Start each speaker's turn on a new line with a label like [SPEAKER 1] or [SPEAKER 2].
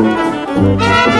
[SPEAKER 1] Música